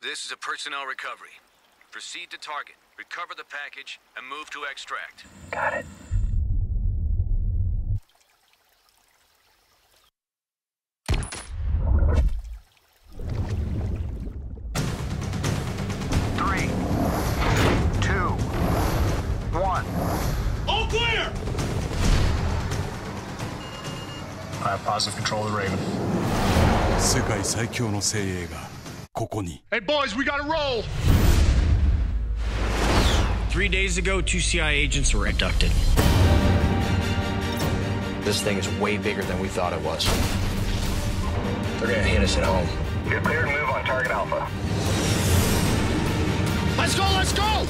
This is a personnel recovery. Proceed to target, recover the package, and move to extract. Got it. Three, two, one. All clear! I have positive control of the Raven. 世界最強の精鋭が ここに Hey, boys, we gotta roll! Three days ago, two CIA agents were abducted. This thing is way bigger than we thought it was. They're gonna hit us at home. You're cleared to move on target Alpha. Let's go, let's go! This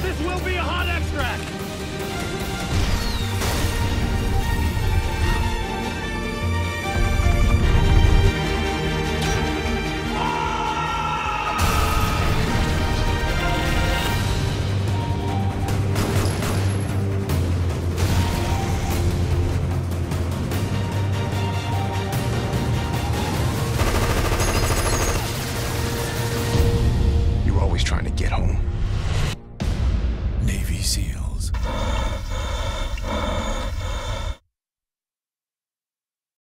will be Seals.